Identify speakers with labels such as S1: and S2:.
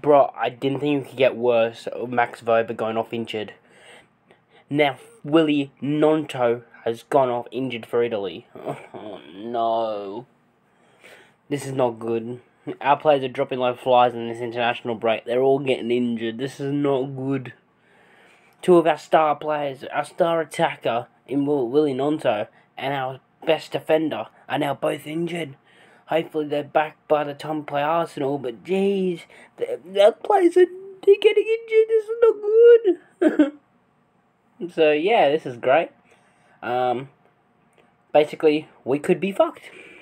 S1: Bro, I didn't think it could get worse. Max Wöber going off injured. Now, Willie Gnonto has gone off injured for Italy. Oh, no. This is not good. Our players are dropping like flies in this international break. They're all getting injured. This is not good. Two of our star players, our star attacker in Willie Gnonto, and our best defender are now both injured. Hopefully they're back by the time we play Arsenal, but jeez, that players are they're getting injured. This is not good. so yeah, this is great. Um, basically, we could be fucked.